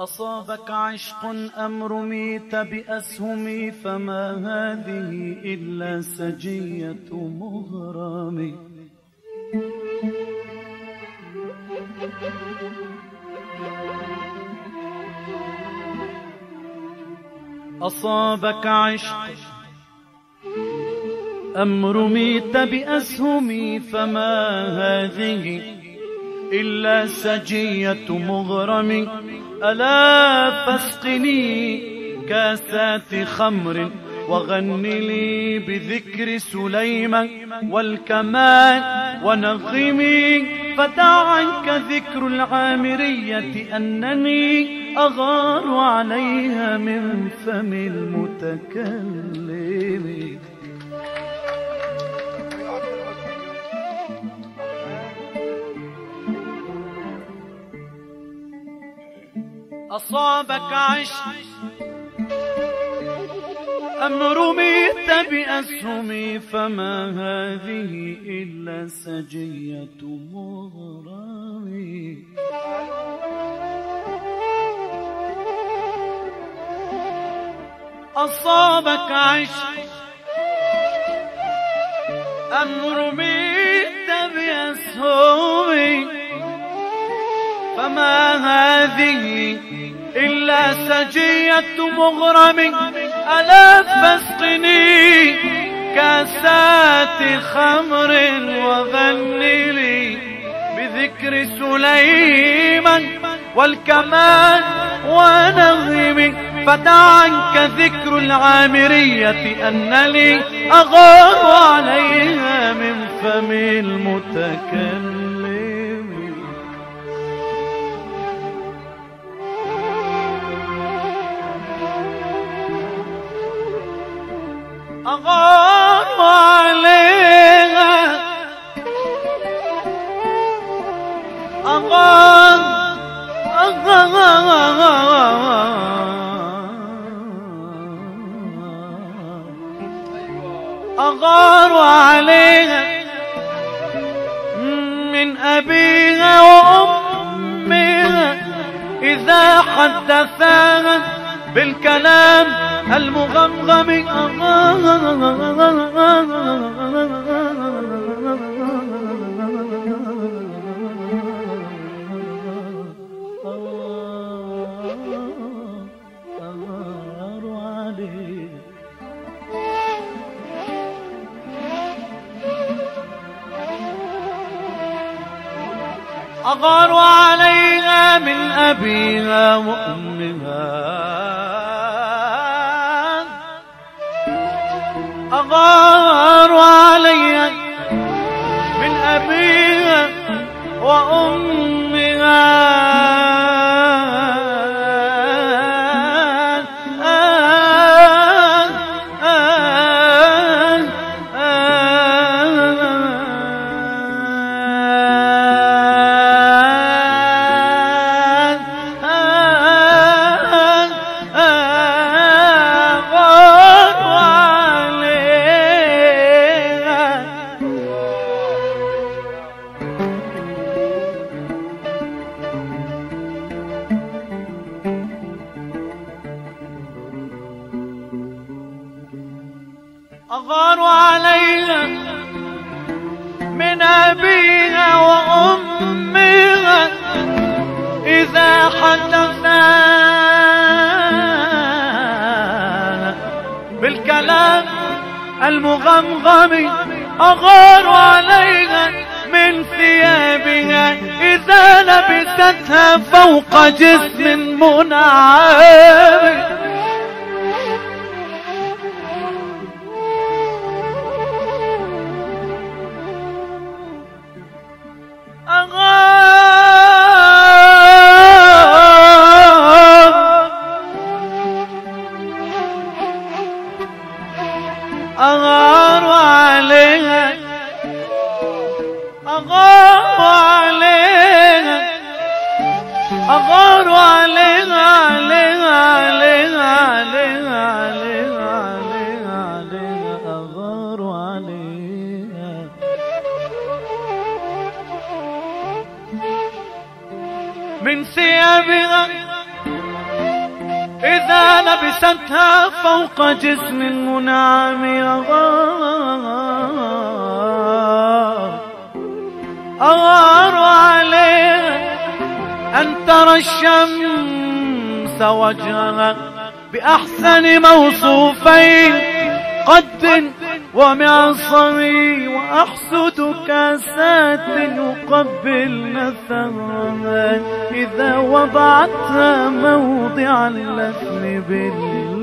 أصابك عشق أم رميت بأسهم فما هذه إلا سجية مغرم. أصابك عشق أم رميت بأسهم فما هذه إلا سجية مغرم. ألا فاسقني كاسات خمر وغن لي بذكر سليمان والكمال ونغمي. فدع عنك ذكر العامرية أنني أغار عليها من فم المتكلم. أصابك عشق أم رميت بأسهم فما هذه إلا سجية مغرم أصابك عشق أم رميت بأسهم فما هذه إلا سجية مغرم ألا فاسقني كاسات خمر وغن لي بذكر سليمان والكمان ونغم فدع عنك ذكر العامرية أن لي أغار عليها من فم المتكلم. أغار عليها من أبيها وأمها إذا حدثاها بالكلام المغمغم. أغار أغار عليها من أبيها وأمها أغار عليها من أبيها أغار المغمغم أغار عليها من ثيابها إذا لبستها فوق جسم منعم. أغار عليها أغار عليها أغار عليها عليها عليها عليها عليها عليها عليها أغار عليها. من ثيابها إذا لبستها فوق جسم منعم أغار أغار أن ترى الشمس وجهها بأحسن موصوفين قد ومعصري وأحسد كاسات يقبل نثرها إذا وضعتها موضع اللثم بالله